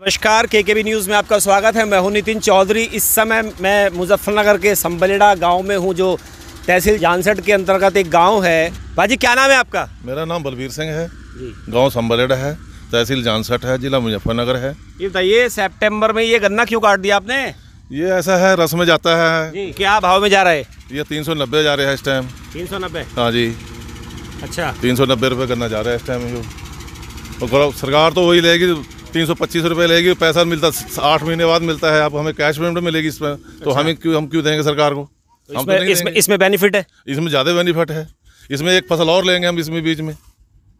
नमस्कार के के बी न्यूज़ में आपका स्वागत है। मैं हूँ नितिन चौधरी। इस समय मैं मुजफ्फरनगर के संबलेड़ा गाँव में हूँ जो तहसील जानसठ के अंतर्गत एक गाँव है। भाजी क्या नाम है आपका? मेरा नाम बलबीर सिंह है। गाँव संबलेड़ा है। तहसील जानसठ है जिला मुजफ्फरनगर है। ये बताइए सितंबर में ये गन्ना क्यों काट दिया आपने? ये ऐसा है रस में जाता है। जी क्या भाव में जा रहा है? ये तीन सौ नब्बे जा रहे हैं इस टाइम तीन सौ नब्बे? हाँ जी। अच्छा। तीन सौ नब्बे रुपये करना जा रहा है इस टाइम और सरकार तो वही लेगी तीन सौ पच्चीस रुपये लेगी पैसा मिलता आठ महीने बाद मिलता है अब हमें कैश पेमेंट मिलेगी इसमें। अच्छा। तो हमें क्यों हम क्यों देंगे सरकार को? हम तो इसमें इसमें इसमें बेनिफिट है? इसमें ज़्यादा बेनिफिट है। इसमें एक फ़सल और लेंगे हम इसमें बीच में।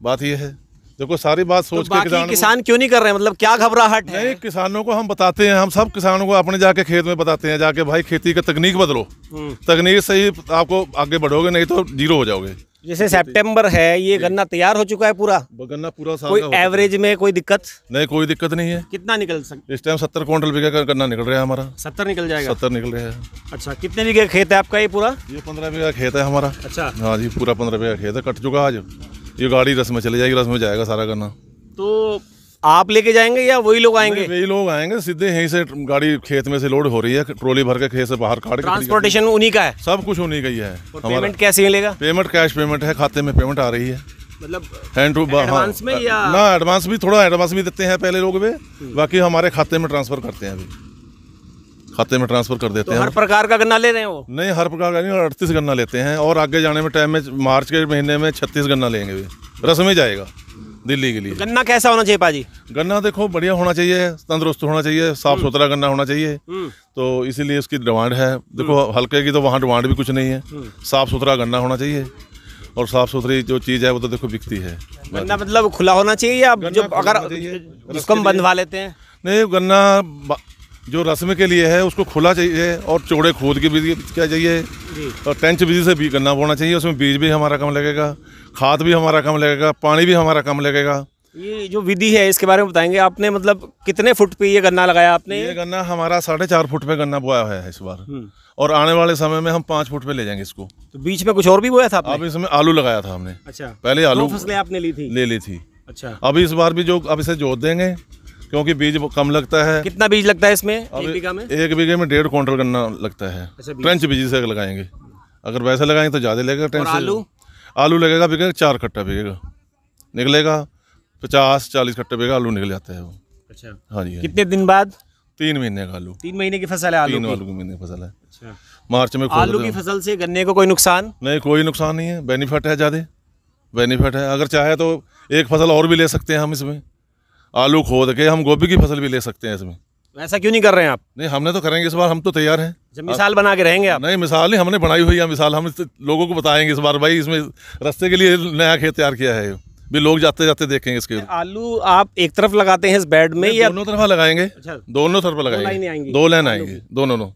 बात ये है। देखो सारी बात सोच तो के किसान किसान क्यों नहीं कर रहे हैं? मतलब क्या घबराहट है? नहीं किसानों को हम बताते हैं हम सब किसानों को अपने जाके खेत में बताते हैं जाके भाई खेती का तकनीक बदलो। हम्म। तकनीक से ही आपको आगे बढ़ोगे नहीं तो ज़ीरो हो जाओगे। जैसे सितंबर है। ये गन्ना तैयार हो चुका है पूरा। गन्ना पूरा साल कोई। एवरेज में कोई दिक्कत? नहीं कोई दिक्कत नहीं है। कितना निकल सकता इस टाइम सत्तर क्विंटल बीघे का गन्ना निकल रहा है हमारा। सत्तर निकल जाएगा? सत्तर निकल रहा है। अच्छा कितने बीघे खेत है आपका ये पूरा? ये पंद्रह बीघा खेत है हमारा। अच्छा। हाँ जी पूरा पंद्रह बीघा खेत है कट चुका आज। ये गाड़ी रस में चले जाएगी रस में जाएगा सारा गन्ना। तो आप लेके जाएँगे या वही लोग आएँगे? वही लोग आएँगे सीधे यहीं से गाड़ी खेत में से लोड हो रही है ट्रॉली भर के खेत से बाहर काट। ट्रांसपोर्टेशन उन्हीं का है? सब कुछ उन्हीं का ही है पेमेंट कैसे मिलेगा? पेमेंट कैश पेमेंट है खाते में पेमेंट आ रही है। मतलब हैंड टू एडवांस में या- ना एडवांस भी थोड़ा एडवांस भी देते हैं पहले लोग वे बाकी हमारे खाते में ट्रांसफ़र करते हैं अभी। खाते में ट्रांसफ़र कर देते तो हैं। हर प्रकार का गन्ना ले रहे हैं वो? नहीं हर प्रकार का नहीं अड़तीस गन्ना लेते हैं और आगे जाने में टाइम में मार्च के महीने में छत्तीस गन्ना लेंगे वे रस में जाएगा। दिल्ली के लिए। गन्ना कैसा होना चाहिए पाजी? गन्ना देखो बढ़िया होना चाहिए तंदुरुस्त होना चाहिए साफ़ सुथरा गन्ना होना चाहिए। हम्म। तो इसीलिए उसकी डिमांड है। देखो हल्के की तो वहाँ डिमांड भी कुछ नहीं है। साफ़ सुथरा गन्ना होना चाहिए और साफ़ सुथरी जो चीज़ है वो तो देखो बिकती है। गन्ना मतलब खुला होना चाहिए या जो अगर उसको हम बंधवा लेते हैं? नहीं गन्ना जो रस्म के लिए है उसको खुला चाहिए और चौड़े खोद के भी क्या चाहिए जी। और टेंच विधि से भी गन्ना बोना चाहिए उसमें बीज भी हमारा कम लगेगा खाद भी हमारा कम लगेगा पानी भी हमारा कम लगेगा। ये जो विधि है इसके बारे में बताएँगे। आपने मतलब कितने फुट पे ये गन्ना लगाया आपने? ये गन्ना हमारा साढ़े चार फुट पे गन्ना बोया हुआ है इस बार। हम्म। और आने वाले समय में हम पाँच फुट पे ले जाएँगे इसको। तो बीच में कुछ और भी बोया था आपने? अब इसमें आलू लगाया था हमने। अच्छा। पहले आलू फ़सलें आपने ली थी? ले ली थी। अच्छा। अभी इस बार भी जो अब इसे जोत देंगे। क्योंकि बीज कम लगता है। कितना बीज लगता है इसमें? एक बीघा में? एक बीघे में डेढ़ क्विंटल गन्ना लगता है। अच्छा, ट्रेंच बीज से लगाएँगे। अगर वैसे लगाएँगे तो ज़्यादा लगेगा ट्रेंच आलू? आलू लगेगा बिकेगा चार कट्टा बिकेगा। निकलेगा पचास चालीस कट्टे बिकेगा आलू निकल जाता है वो। अच्छा। हाँ जी हाँ कितने दिन बाद? तीन महीने का आलू। तीन महीने की फ़सल है आलू तीन आलू की महीने की फ़सल है। अच्छा। मार्च में आलू की फ़सल से गन्ने को कोई नुकसान? नहीं कोई नुकसान नहीं है। बेनिफिट है ज़्यादा। बेनिफिट है। अगर चाहे तो एक फ़सल और भी ले सकते हैं हम इसमें। आलू खोद के हम गोभी की फ़सल भी ले सकते हैं इसमें। ऐसा क्यों नहीं कर रहे हैं आप? नहीं हमने तो करेंगे इस बार हम तो तैयार हैं। जब मिसाल बना के रहेंगे आप? नहीं मिसाल नहीं हमने बनाई हुई है मिसाल हम लोगों को बताएँगे इस बार भाई इसमें रास्ते के लिए नया खेत तैयार किया है। भी लोग जाते जाते देखेंगे इसके। आलू आप एक तरफ़ लगाते हैं इस बेड में या दोनों तरफ़ लगाएँगे। अच्छा दोनों तरफ़ लगाएँगे। दो लाइन आएँगी दोनों नो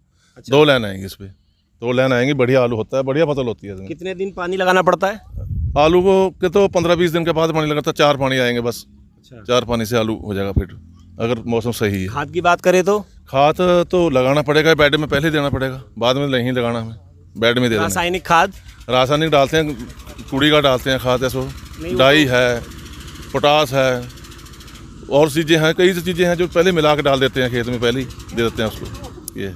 दो लाइन आएँगी इस पे। दो लाइन आएँगी बढ़िया आलू होता है बढ़िया फ़सल होती है कितने दिन पानी लगाना पड़ता है? आलू को के तो पंद्रह बीस दिन के बाद पानी लगाता है चार पानी आएँगे बस। अच्छा। चार पानी से आलू हो जाएगा फिर अगर मौसम सही है। खाद की बात करें तो? खाद तो लगाना पड़ेगा बेड में पहले देना पड़ेगा बाद में नहीं लगाना हमें बेड में दे देना। रासायनिक खाद? रासायनिक डालते हैं कुड़ी का डालते हैं खाद ऐसा। डाई है पोटास है और चीज़ें हैं कई चीज़ें हैं जो पहले मिला के डाल देते हैं खेत में पहले ही दे देते हैं उसको ये।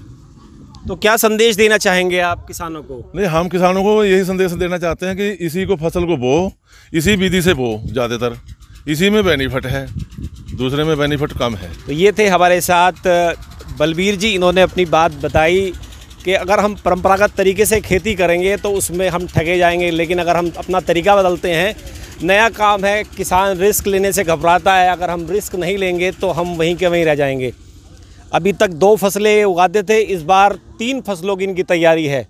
तो क्या संदेश देना चाहेंगे आप किसानों को? नहीं हम किसानों को यही संदेश देना चाहते हैं कि इसी को फ़सल को बो इसी विधि से बो ज़्यादातर। इसी में बेनिफिट है, दूसरे में बेनिफिट कम है। तो ये थे हमारे साथ, बलबीर जी, इन्होंने अपनी बात बताई कि अगर हम परंपरागत तरीके से खेती करेंगे तो उसमें हम ठगे जाएँगे, लेकिन अगर हम अपना तरीका बदलते हैं, नया काम है, किसान रिस्क लेने से घबराता है, अगर हम रिस्क नहीं लेंगे तो हम वहीं के वहीं रह जाएँगे। अभी तक दो फ़सलें उगाते थे, इस बार तीन फ़सलों की इनकी तैयारी है।